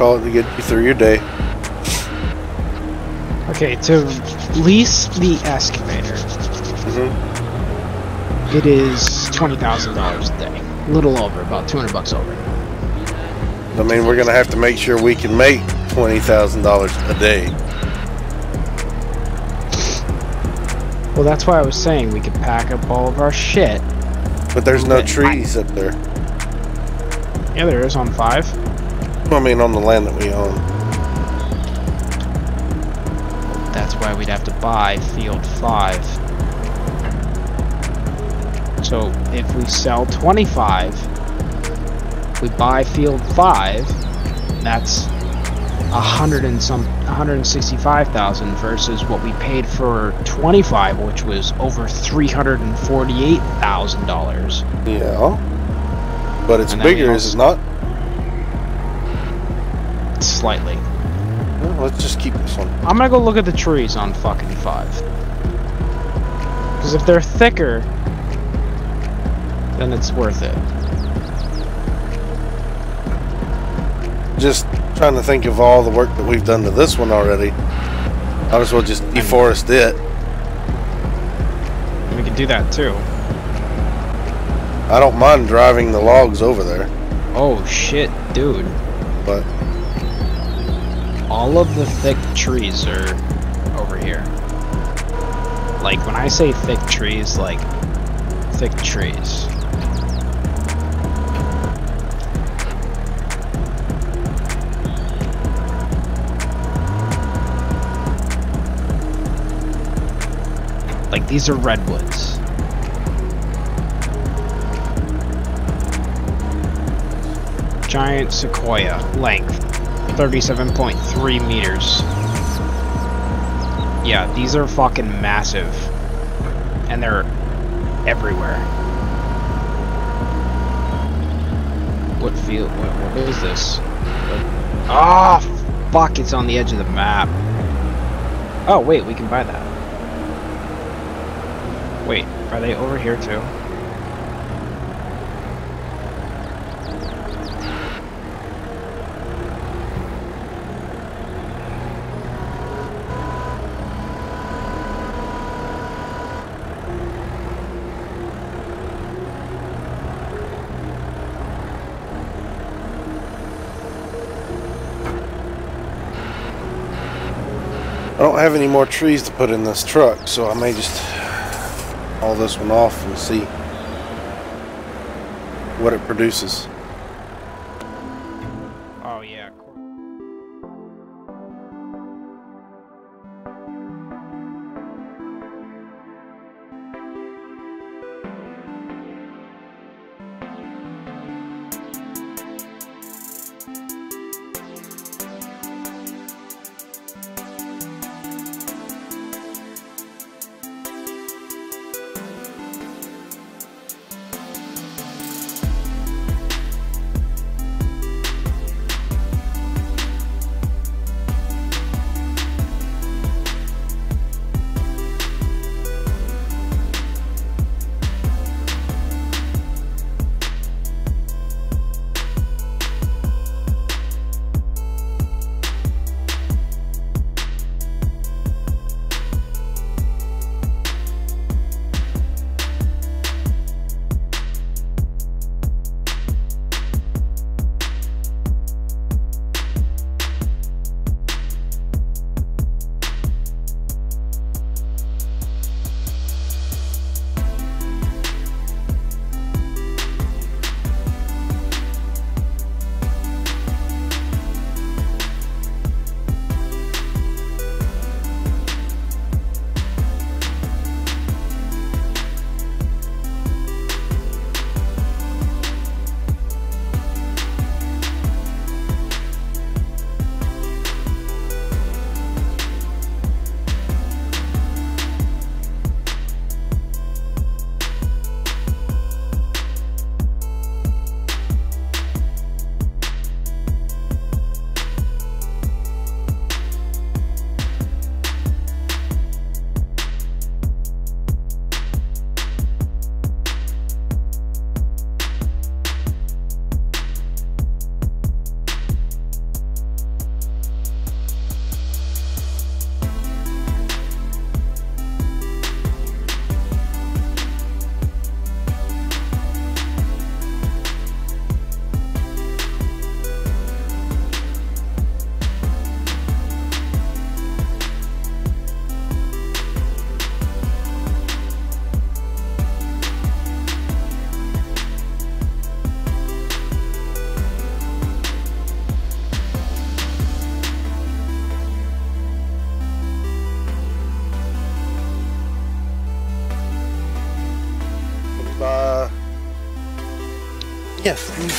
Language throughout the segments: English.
call it to get you through your day. Okay, to lease the excavator, hmm it is twenty thousand dollars a day. A little over, about two hundred bucks over. I mean, we're gonna have to make sure we can make twenty thousand dollars a day. Well, that's why I was saying we could pack up all of our shit. But there's no trees up there. Yeah, there is on five. I mean, on the land that we own. That's why we'd have to buy field five. So if we sell 25, we buy field five, that's a hundred and some 165,000 versus what we paid for 25, which was over $348,000. Yeah. But it's bigger, is it not? Slightly. Well, let's just keep this one. I'm gonna go look at the trees on fucking five. Because if they're thicker, then it's worth it. Just trying to think of all the work that we've done to this one already. Might as well just deforest it. We can do that too. I don't mind driving the logs over there, Oh shit, dude. but All of the thick trees are over here. Like when I say thick trees, like thick trees. Like these are redwoods. Giant sequoia, length 37.3 meters. Yeah, these are fucking massive. And they're everywhere. What field? What, what is this? Ah, fuck, it's on the edge of the map. Oh, wait, we can buy that. Wait, are they over here too? I don't have any more trees to put in this truck, so I may just haul this one off and see what it produces.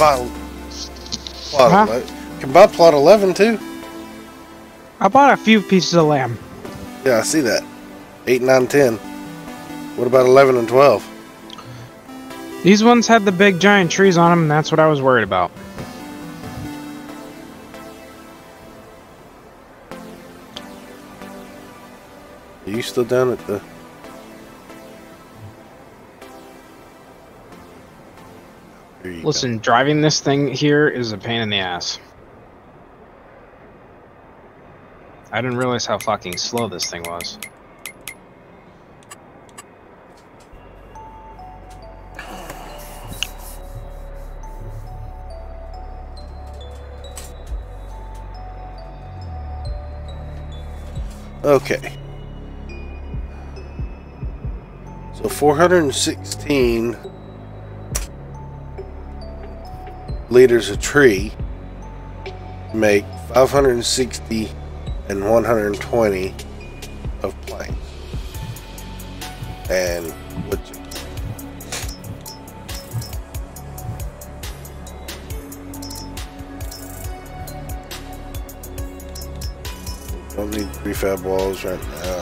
Buy plot Huh? 11. Can buy plot 11 too? I bought a few pieces of lamb. Yeah, I see that. 8, 9, 10. What about 11 and 12? These ones had the big giant trees on them, and that's what I was worried about. Are you still down at the. You go. Listen, driving this thing here is a pain in the ass. I didn't realize how fucking slow this thing was. Okay. So 416 liters of tree make 560 and 120 of plank. And wood. Don't need prefab walls right now.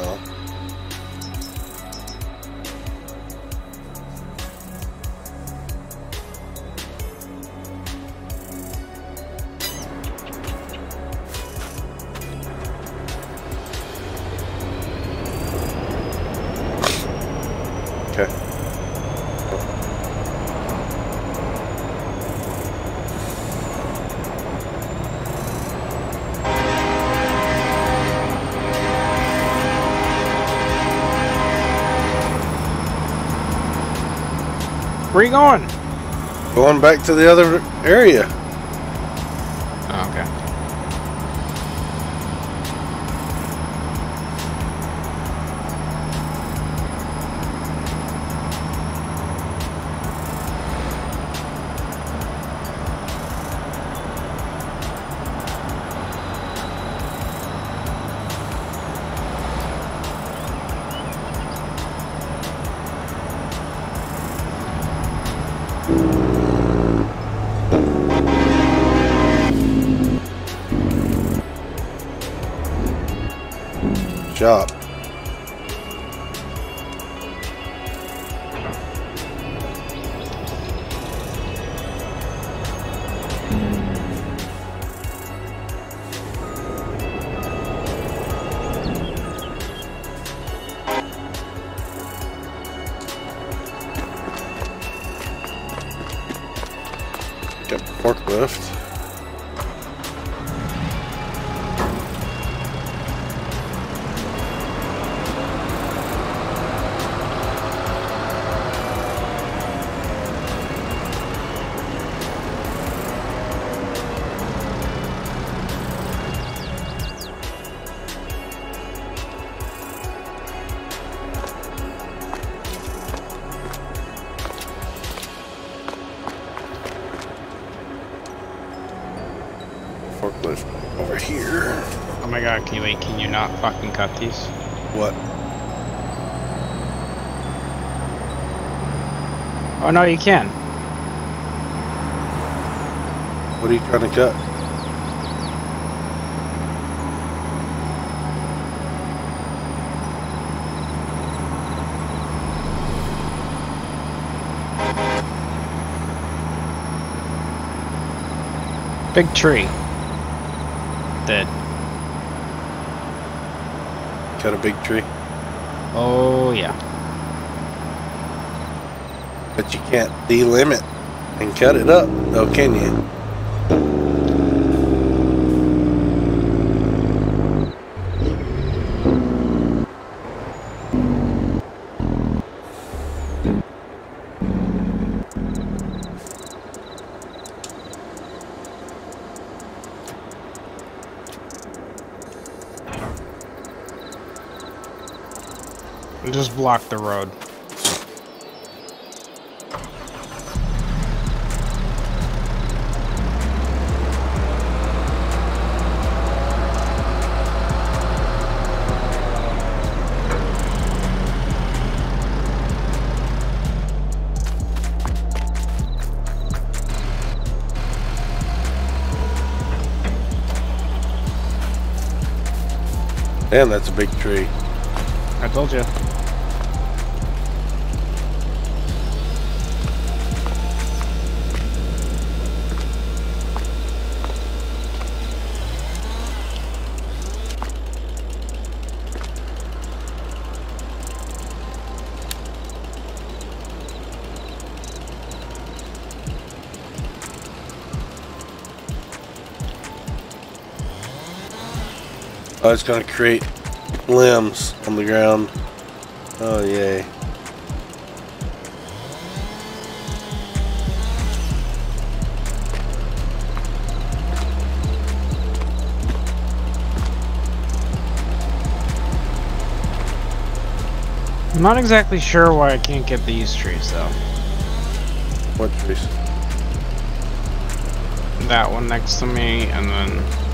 Back to the other area. Job. God, can you wait? Can you not fucking cut these? What? Oh no, you can. What are you trying to cut? Big tree. Dead. Cut a big tree. Oh yeah. But you can't delimit and cut it up, though, can you? Off the road. And that's a big tree. I told you. Oh, it's gonna create limbs on the ground. Oh, yay. I'm not exactly sure why I can't get these trees though. What trees? That one next to me, and then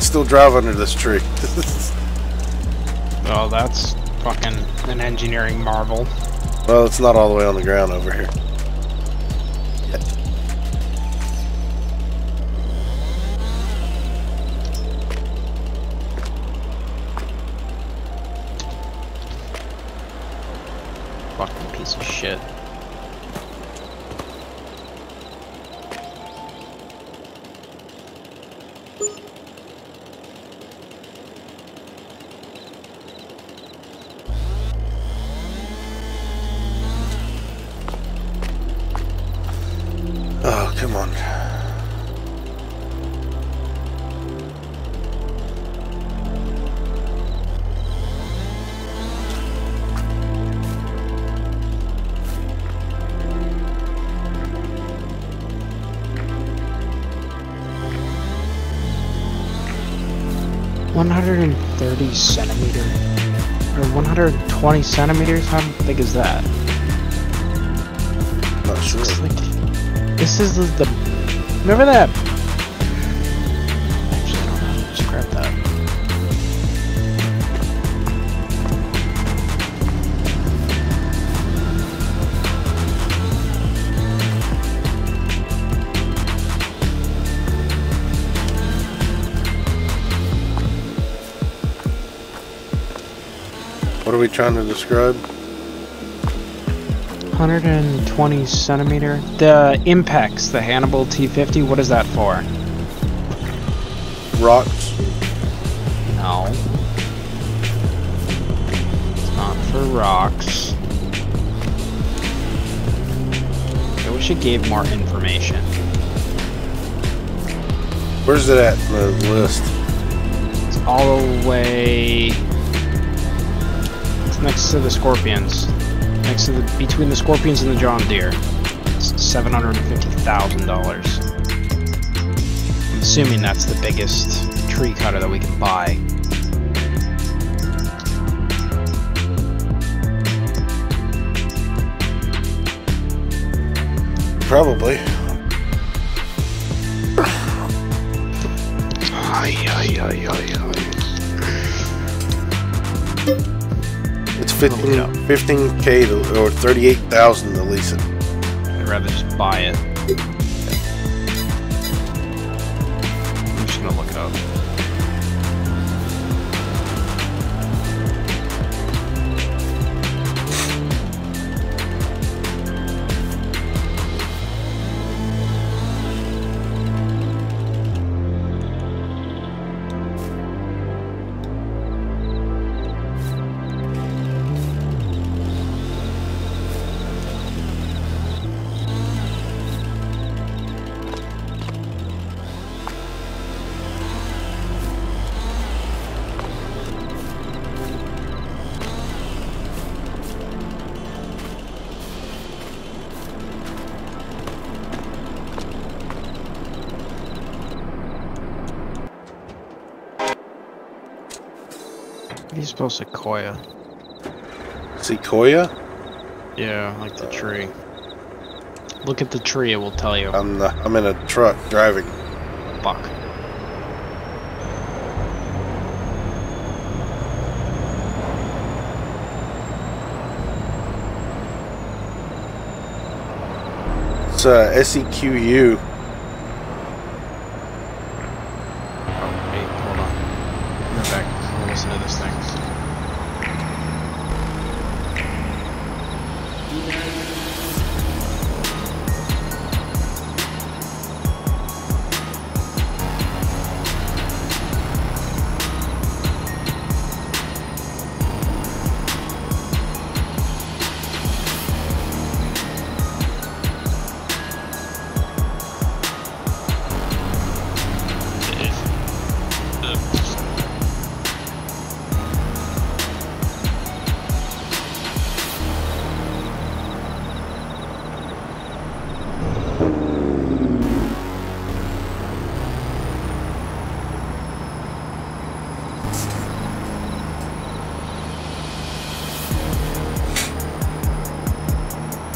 can still drive under this tree. oh, that's fucking an engineering marvel. well, it's not all the way on the ground over here. Fucking piece of shit. centimeter or 120 centimeters? How big is that? Not sure. Like, this is the, the remember that we trying to describe? 120 centimeter. The Impex, the Hannibal T50. What is that for? Rocks. No. It's not for rocks. I wish it gave more information. Where's it at in the list? It's all the way. Next to the Scorpions. Next to the between the Scorpions and the John Deere. It's seven hundred and fifty thousand dollars. I'm assuming that's the biggest tree cutter that we can buy. Probably. 15, up. 15k to, or 38,000 to lease it. I'd rather just buy it. You spell sequoia? Sequoia? Yeah, like the tree. Look at the tree, it will tell you. I'm the, I'm in a truck driving. Fuck. It's uh, SEQU.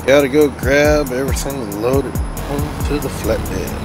Gotta go grab everything and load it onto the flatbed.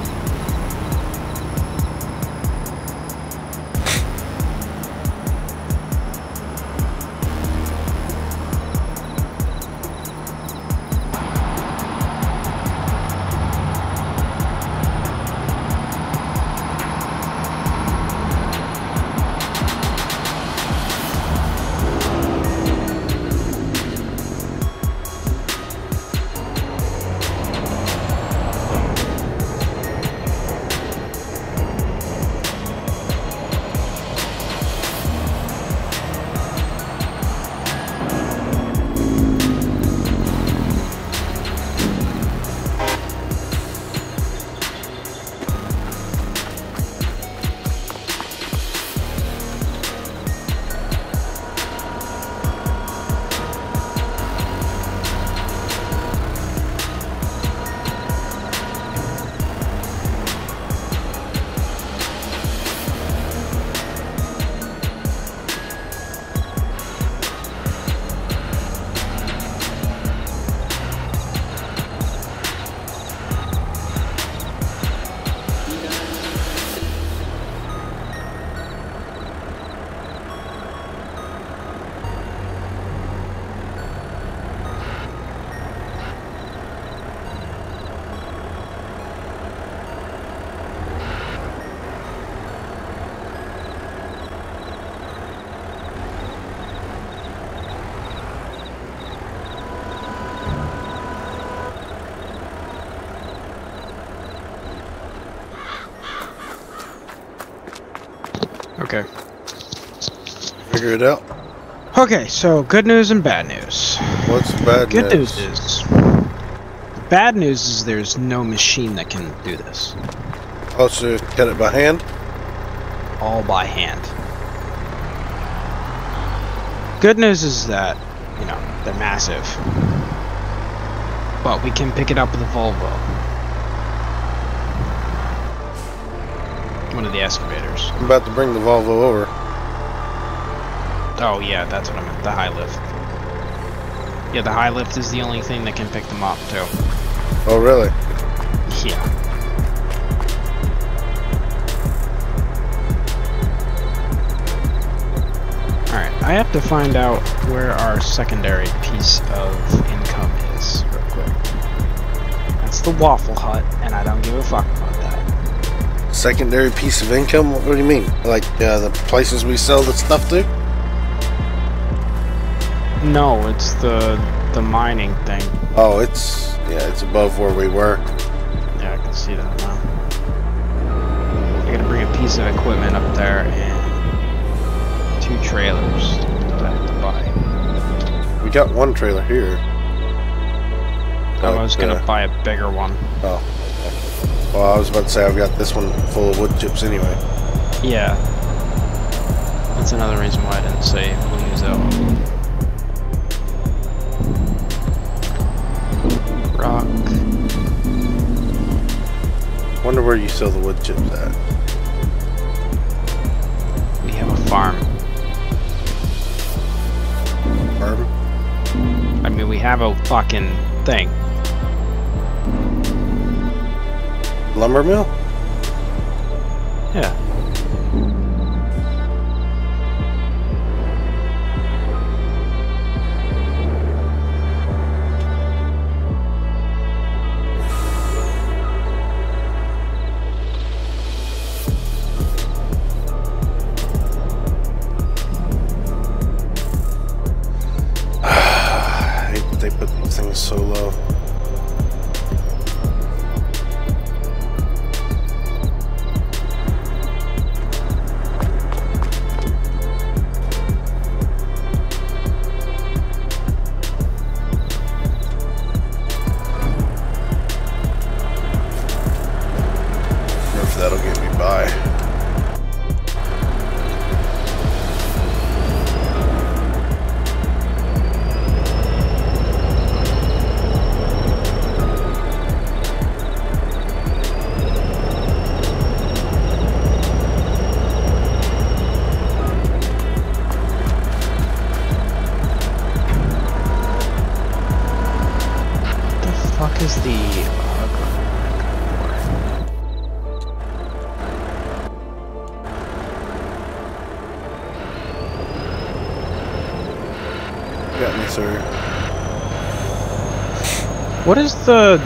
Figure it out. Okay, so good news and bad news. What's the bad Good news? news is. Bad news is there's no machine that can do this. Oh, so cut it by hand? All by hand. Good news is that, you know, they're massive. But we can pick it up with a Volvo. One of the excavators. I'm about to bring the Volvo over. Oh yeah, that's what I meant. The high lift. Yeah, the high lift is the only thing that can pick them up too. Oh, really? Yeah. Alright, I have to find out where our secondary piece of income is, real quick. That's the Waffle Hut, and I don't give a fuck about that. Secondary piece of income? What do you mean? Like uh, the places we sell the stuff to? No, it's the the mining thing. Oh, it's yeah, it's above where we were. Yeah, I can see that now. I gotta bring a piece of equipment up there and two trailers that I have to buy. We got one trailer here. I was gonna uh, buy a bigger one. Oh. okay. Well, I was about to say I've got this one full of wood chips anyway. Yeah. That's another reason why I didn't say we'll use that one. rock. Wonder where you sell the wood chips at. We have a farm. Farm? I mean, we have a fucking thing. Lumber mill? Yeah. What is the?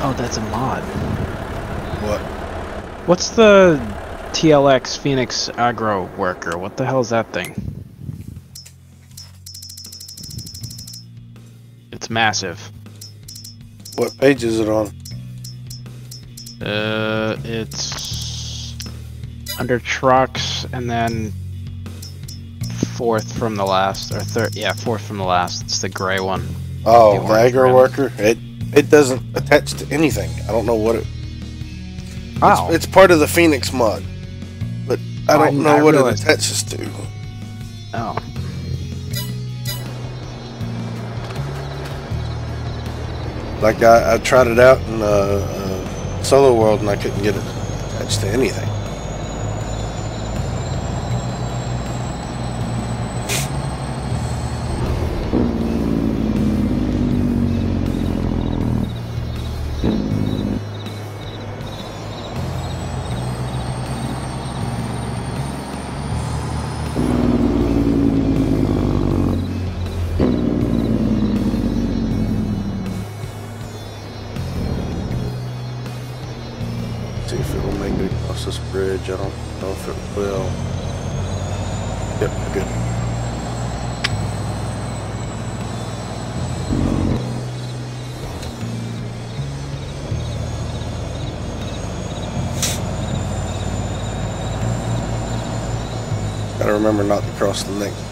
Oh, that's a mod. What? What's the TLX Phoenix Agro worker? What the hell is that thing? It's massive. What page is it on? Uh, it's under trucks and then fourth from the last or third. Yeah, fourth from the last. It's the gray one. Oh, The the orange aggro rim. worker. It it doesn't attach to anything. I don't know what it. Wow. It's, it's part of the Phoenix mod, but I Oh, don't know I what it attaches to. oh. Like I, I tried it out in uh, uh, Solo World and I couldn't get it attached to anything. Remember not to cross the next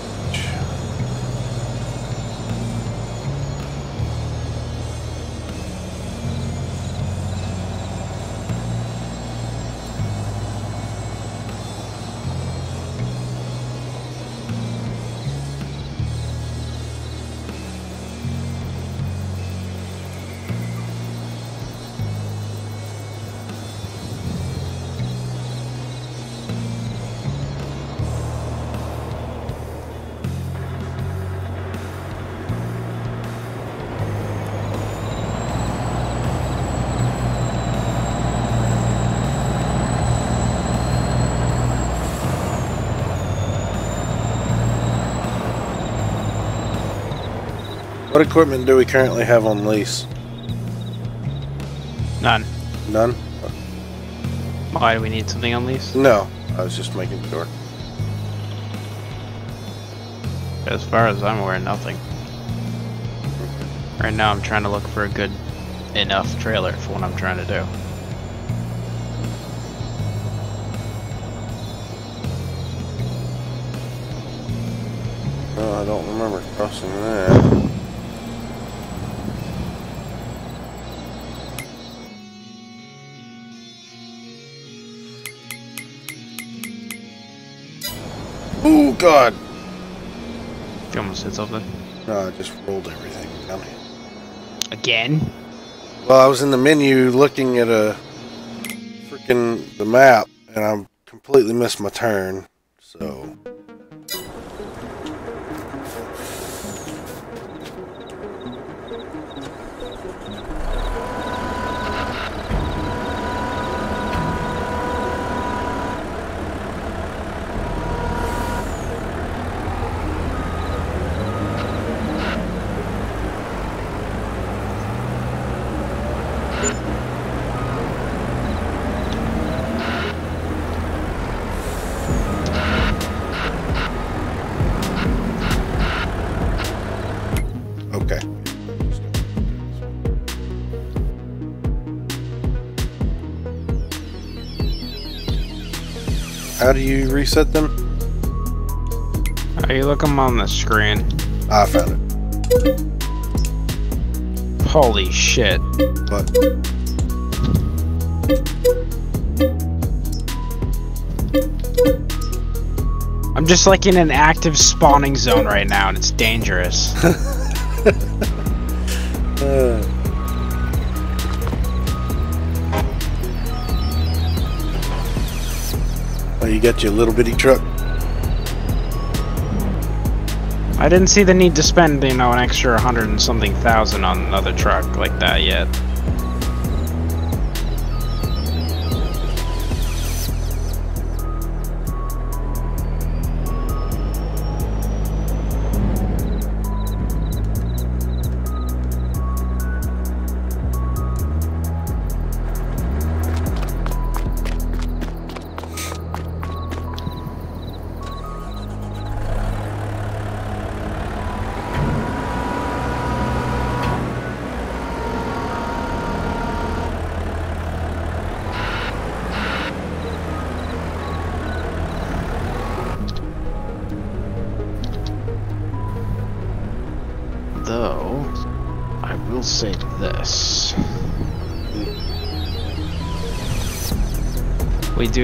What equipment do we currently have on lease? None. None? Why do we need something on lease? No. I was just making sure. As far as I'm aware, nothing. Right now, I'm trying to look for a good enough trailer for what I'm trying to do. No, I don't remember crossing that. God! You almost hit something. No, I just rolled everything. here. Again? Well, I was in the menu looking at a freaking the map, and I completely missed my turn. So How do you reset them? Uh, you look them on the screen. I found it. Holy shit. But I'm just like in an active spawning zone right now and it's dangerous. you got your little bitty truck. I didn't see the need to spend, you know, an extra hundred and something thousand on another truck like that yet.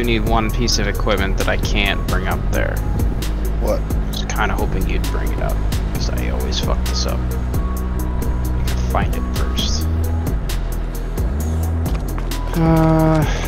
Do need one piece of equipment that I can't bring up there. What? I was kind of hoping you'd bring it up, because I always fuck this up. I can find it first. Uh...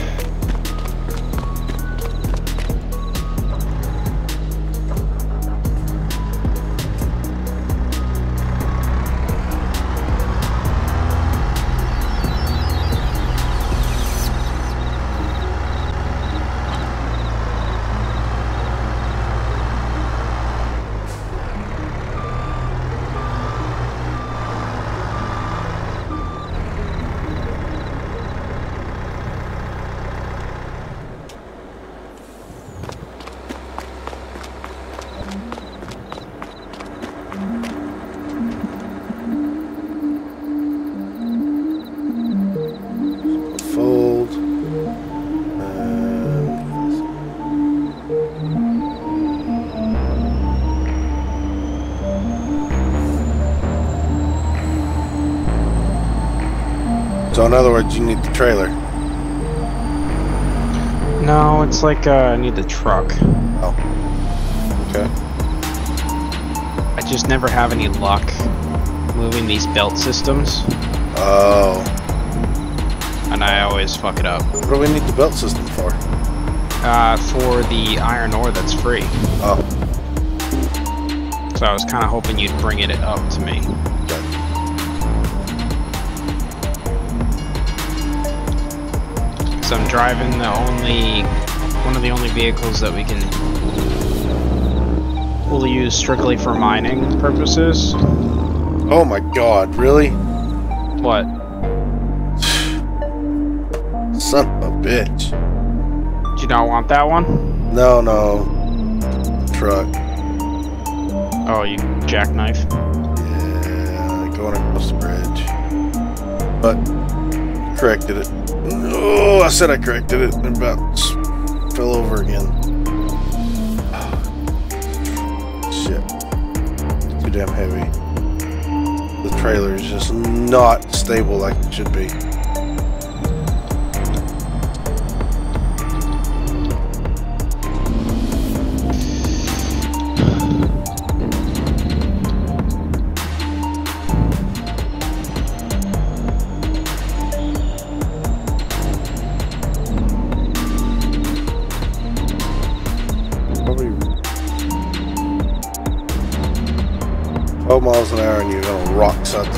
so in other words, you need the trailer. No, it's like, uh, I need the truck. Oh. Okay. I just never have any luck moving these belt systems, Oh. and I always fuck it up. What do we need the belt system for? Uh, for the iron ore that's free. Oh, So I was kind of hoping you'd bring it up to me. okay. I'm driving the only, one of the only vehicles that we can, will use strictly for mining purposes. Oh my god, really? What? Son of a bitch. Do you not want that one? No, no. Truck. Oh, you jackknife. Yeah, going across the bridge. But corrected it. Oh, I said I corrected it and about fell over again. Shit. Too damn heavy. The trailer is just not stable like it should be.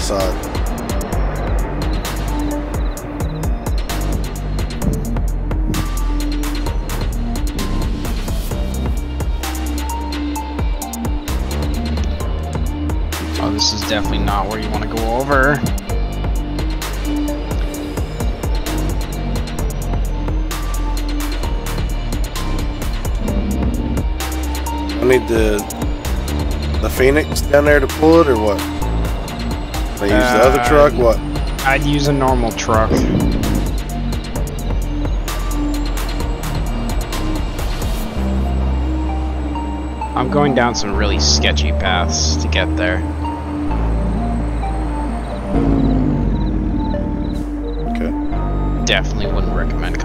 Side. Oh, this is definitely not where you want to go over. I need the the Phoenix down there to pull it or what? I use the other Uh, truck? What? I'd use a normal truck. I'm going down some really sketchy paths to get there. Okay. Definitely wouldn't recommend